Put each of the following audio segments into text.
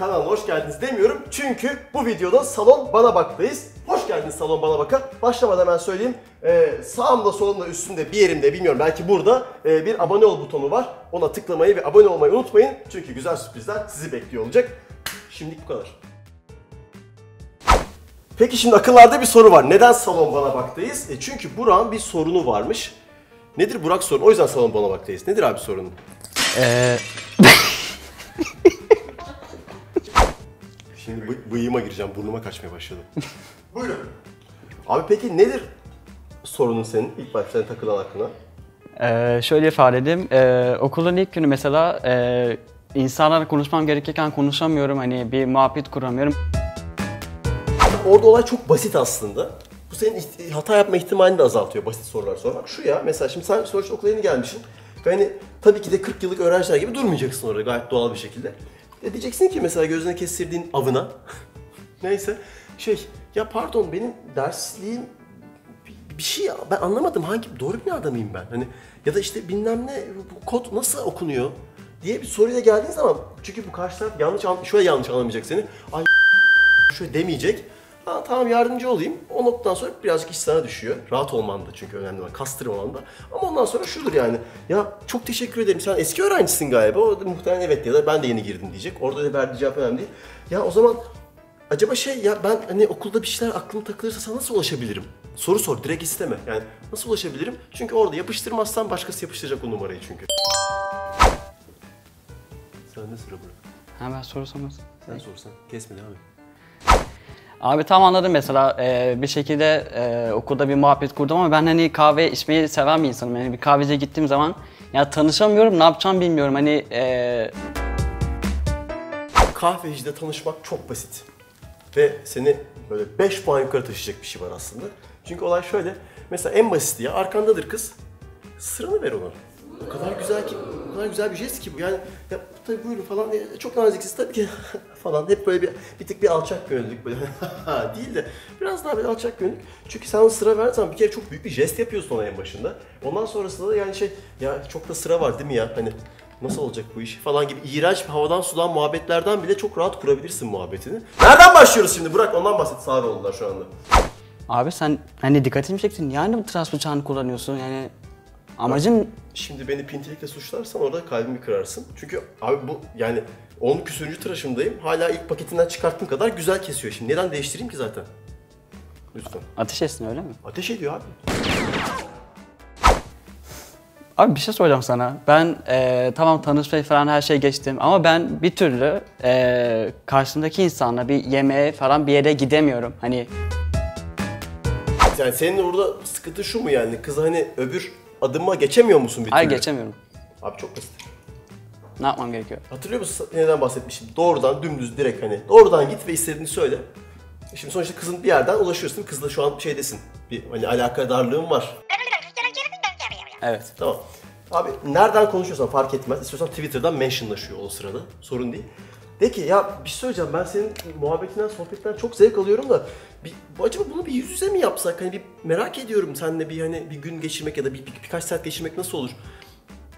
kanalına hoş geldiniz demiyorum. Çünkü bu videoda Salon Bana Bak'tayız. Hoş geldiniz Salon Bana Bak'a. Başlamadan hemen söyleyeyim. Ee, sağımda, solumda, üstümde, bir yerimde bilmiyorum belki burada e, bir abone ol butonu var. Ona tıklamayı ve abone olmayı unutmayın. Çünkü güzel sürprizler sizi bekliyor olacak. Şimdilik bu kadar. Peki şimdi akıllarda bir soru var. Neden Salon Bana Bak'tayız? E çünkü Burak'ın bir sorunu varmış. Nedir Burak sorunu? O yüzden Salon Bana Bak'tayız. Nedir abi sorunun? Ee, Bıyığıma gireceğim, burnuma kaçmaya başladı. Buyurun. Abi peki nedir sorunun senin ilk başta takılan aklına? e, şöyle ifade edeyim. E, okulun ilk günü mesela e, insanlarla konuşmam gerekirken konuşamıyorum. Hani bir muhabbet kuramıyorum. Orada olay çok basit aslında. Bu senin hata yapma ihtimalini de azaltıyor basit sorular sormak. Şu ya mesela şimdi sen sonuçta okula yeni gelmişsin. Ve hani tabii ki de 40 yıllık öğrenciler gibi durmayacaksın orada gayet doğal bir şekilde. E diyeceksin ki mesela gözüne kestirdiğin avına. Neyse. Şey ya pardon benim dersliğim bir- şey ya ben anlamadım hangi doğru bir adamıyım ben? Hani ya da işte bilmem ne bu kod nasıl okunuyor diye bir soruyla geldiğin zaman çünkü bu karşı taraf yanlış an- şöyle yanlış anlamayacak seni. Ay şöyle demeyecek. Ha, tamam yardımcı olayım. O noktadan sonra birazcık iş sana düşüyor. Rahat olman da çünkü önemli olan kastır olman da. Ama ondan sonra şudur yani. Ya çok teşekkür ederim. Sen eski öğrencisin galiba. O muhtemelen evet ya da ben de yeni girdim diyecek. Orada da verdiği cevap önemli değil. Ya o zaman Acaba şey ya ben hani okulda bir şeyler aklım takılırsa sana nasıl ulaşabilirim? Soru sor, direkt isteme. Yani nasıl ulaşabilirim? Çünkü orada yapıştırmazsan başkası yapıştıracak o numarayı çünkü. Sen ne sıra bırak? Ha ben soru sormasın. Sen sorsan. Kesme devam et. Abi tam anladım mesela e, bir şekilde e, okulda bir muhabbet kurdum ama ben hani kahve içmeyi seven bir insanım. Yani bir kahveciye gittiğim zaman ya tanışamıyorum ne yapacağım bilmiyorum hani e, Kahvecide tanışmak çok basit. Ve seni böyle 5 puan yukarı taşıyacak bir şey var aslında. Çünkü olay şöyle. Mesela en basiti ya arkandadır kız. Sıranı ver ona. O kadar güzel ki, o kadar güzel bir jest ki bu. Yani ya tabii buyurun falan e, çok naziksiz tabii ki falan. Hep böyle bir, bir tık bir alçak gönüllülük böyle değil de biraz daha böyle alçak gönüllülük. Çünkü sen ona sıra verdiğin zaman bir kere çok büyük bir jest yapıyorsun ona en başında. Ondan sonrasında da yani şey ya çok da sıra var değil mi ya hani nasıl olacak bu iş falan gibi iğrenç bir havadan sudan muhabbetlerden bile çok rahat kurabilirsin muhabbetini. Nereden başlıyoruz şimdi? Bırak ondan bahset. Sağır oldular şu anda. abi sen hani dikkatimi çektin yani bu trans bıçağını kullanıyorsun yani amacın Şimdi beni pintilikle suçlarsan orada kalbimi kırarsın. Çünkü abi bu yani 10 küsürüncü tıraşımdayım. Hala ilk paketinden çıkarttığım kadar güzel kesiyor. Şimdi neden değiştireyim ki zaten? Lütfen. ateş etsin öyle mi? Ateş ediyor abi. Abi bir şey soracağım sana. Ben e, tamam tanışmayı falan her şey geçtim ama ben bir türlü e, karşımdaki insanla bir yemeğe falan bir yere gidemiyorum. Hani Yani senin orada sıkıntı şu mu yani? Kızı hani öbür adıma geçemiyor musun bir hayır türlü? geçemiyorum. Abi çok basit. Ne yapmam gerekiyor? Hatırlıyor musun neden bahsetmiştim? Doğrudan dümdüz direkt hani doğrudan git ve istediğini söyle. Şimdi sonuçta kızın bir yerden ulaşıyorsun. Kızla şu an şeydesin. Bir hani alakadarlığın var. Evet. Tamam. Abi nereden konuşuyorsan fark etmez. İstiyorsan Twitter'dan mentionlaşıyor o sırada. Sorun değil. De ki ya bir şey söyleyeceğim ben senin muhabbetinden, sohbetten çok zevk alıyorum da bir, acaba bunu bir yüz yüze mi yapsak? Hani bir merak ediyorum seninle bir hani bir gün geçirmek ya da bir, bir- birkaç saat geçirmek nasıl olur?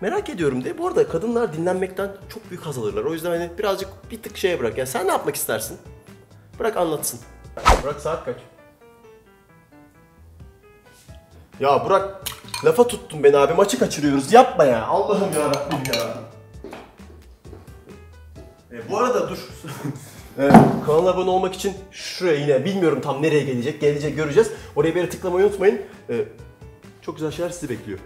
Merak ediyorum de. Bu arada kadınlar dinlenmekten çok büyük haz alırlar. O yüzden hani birazcık bir tık şeye bırak. Ya sen ne yapmak istersin? Bırak anlatsın. Bırak saat kaç? Ya Burak lafa tuttun beni abi maçı kaçırıyoruz yapma ya Allah'ım ya Rabbim ya. E, bu arada dur. e, kanala abone olmak için şuraya yine bilmiyorum tam nereye gelecek gelecek göreceğiz. Oraya bir yere tıklamayı unutmayın. E, çok güzel şeyler sizi bekliyor.